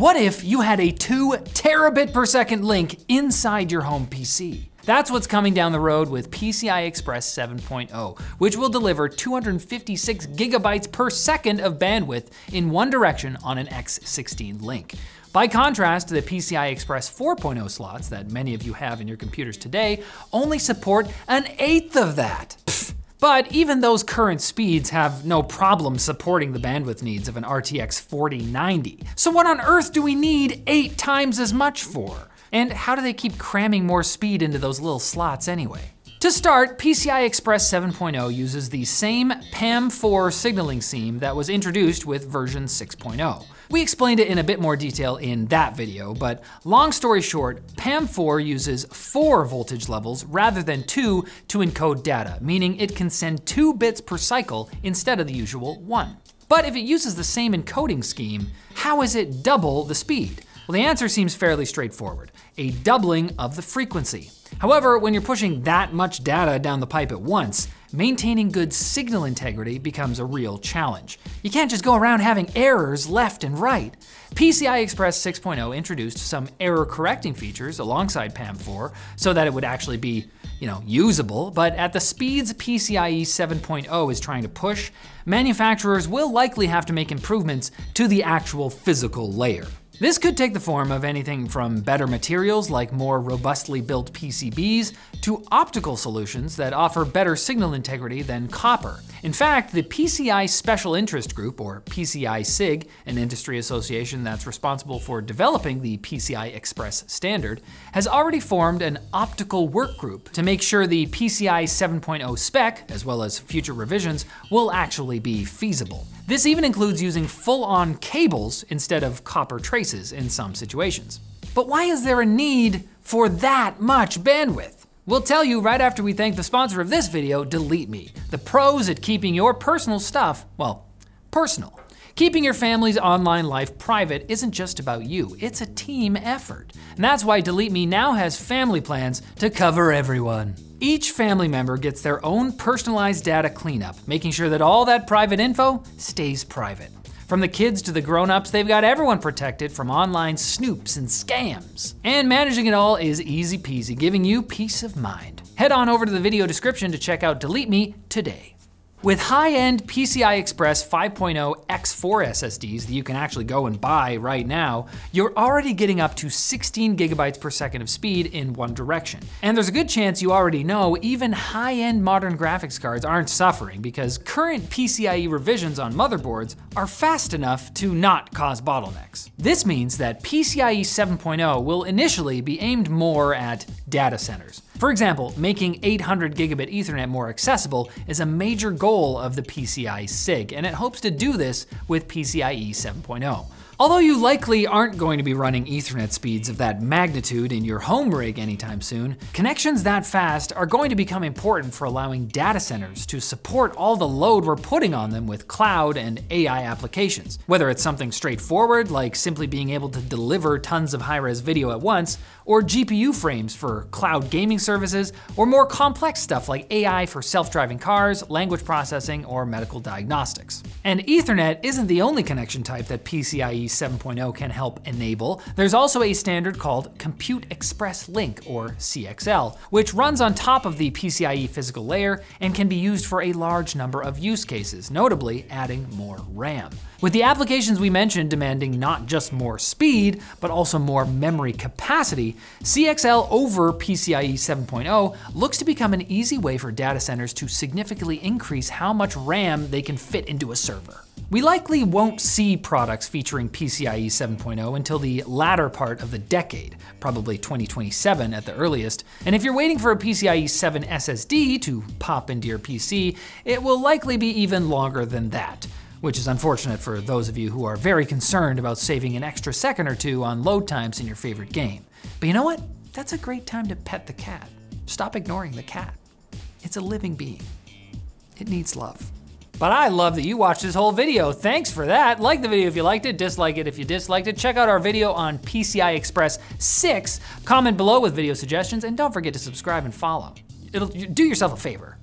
What if you had a 2 terabit per second link inside your home PC? That's what's coming down the road with PCI Express 7.0, which will deliver 256 gigabytes per second of bandwidth in one direction on an X16 link. By contrast, the PCI Express 4.0 slots that many of you have in your computers today only support an eighth of that. But even those current speeds have no problem supporting the bandwidth needs of an RTX 4090. So what on earth do we need eight times as much for? And how do they keep cramming more speed into those little slots anyway? To start, PCI Express 7.0 uses the same PAM4 signaling scheme that was introduced with version 6.0. We explained it in a bit more detail in that video, but long story short, PAM4 uses four voltage levels rather than two to encode data, meaning it can send two bits per cycle instead of the usual one. But if it uses the same encoding scheme, how is it double the speed? Well, the answer seems fairly straightforward, a doubling of the frequency. However, when you're pushing that much data down the pipe at once, maintaining good signal integrity becomes a real challenge. You can't just go around having errors left and right. PCI Express 6.0 introduced some error correcting features alongside PAM4 so that it would actually be, you know, usable, but at the speeds PCIe 7.0 is trying to push, manufacturers will likely have to make improvements to the actual physical layer. This could take the form of anything from better materials like more robustly built PCBs to optical solutions that offer better signal integrity than copper. In fact, the PCI Special Interest Group, or PCI SIG, an industry association that's responsible for developing the PCI Express standard, has already formed an optical work group to make sure the PCI 7.0 spec, as well as future revisions, will actually be feasible. This even includes using full-on cables instead of copper traces in some situations. But why is there a need for that much bandwidth? We'll tell you right after we thank the sponsor of this video, Delete Me, the pros at keeping your personal stuff, well, personal. Keeping your family's online life private isn't just about you, it's a team effort. And that's why Delete Me now has family plans to cover everyone. Each family member gets their own personalized data cleanup, making sure that all that private info stays private. From the kids to the grown-ups, they've got everyone protected from online snoops and scams. And managing it all is easy peasy, giving you peace of mind. Head on over to the video description to check out Delete Me today. With high-end PCI Express 5.0 X4 SSDs that you can actually go and buy right now, you're already getting up to 16 gigabytes per second of speed in one direction. And there's a good chance you already know even high-end modern graphics cards aren't suffering because current PCIe revisions on motherboards are fast enough to not cause bottlenecks. This means that PCIe 7.0 will initially be aimed more at data centers. For example, making 800 gigabit ethernet more accessible is a major goal of the PCI SIG, and it hopes to do this with PCIe 7.0. Although you likely aren't going to be running ethernet speeds of that magnitude in your home rig anytime soon, connections that fast are going to become important for allowing data centers to support all the load we're putting on them with cloud and AI applications. Whether it's something straightforward, like simply being able to deliver tons of high-res video at once, or GPU frames for cloud gaming services, or more complex stuff like AI for self-driving cars, language processing, or medical diagnostics. And Ethernet isn't the only connection type that PCIe 7.0 can help enable. There's also a standard called Compute Express Link, or CXL, which runs on top of the PCIe physical layer and can be used for a large number of use cases, notably adding more RAM. With the applications we mentioned demanding not just more speed, but also more memory capacity, CXL over PCIe 7.0 looks to become an easy way for data centers to significantly increase how much RAM they can fit into a server. We likely won't see products featuring PCIe 7.0 until the latter part of the decade, probably 2027 at the earliest. And if you're waiting for a PCIe 7 SSD to pop into your PC, it will likely be even longer than that which is unfortunate for those of you who are very concerned about saving an extra second or two on load times in your favorite game. But you know what? That's a great time to pet the cat. Stop ignoring the cat. It's a living being. It needs love. But I love that you watched this whole video. Thanks for that. Like the video if you liked it, dislike it if you disliked it. Check out our video on PCI Express 6. Comment below with video suggestions, and don't forget to subscribe and follow. It'll do yourself a favor.